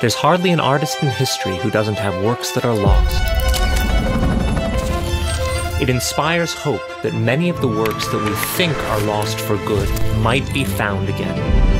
There's hardly an artist in history who doesn't have works that are lost. It inspires hope that many of the works that we think are lost for good might be found again.